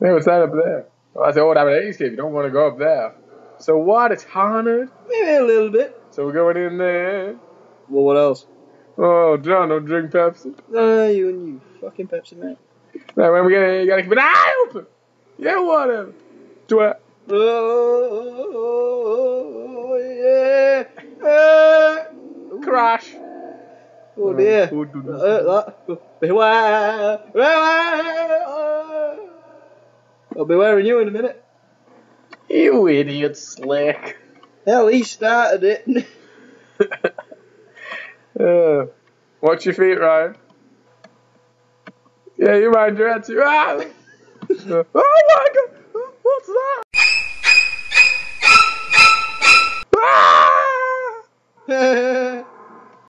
Hey, what's that up there? Oh, that's the old Abbott Cave. You don't want to go up there. So what? It's haunted. Maybe a little bit. So we're going in there. Well, what else? Oh, John, don't drink Pepsi. Uh, you and you. Fucking Pepsi, man. Now, when we get in, you gotta keep an eye open. Yeah, whatever. Do it. Oh, yeah. Uh, Crash. oh, dear. Oh, do- Uh, uh. Beware. I'll be wearing you in a minute. You idiot, Slick. Hell, he started it. Uh, watch your feet, Ryan. Yeah, you mind your head too. Ah! oh my god! What's that? Ah!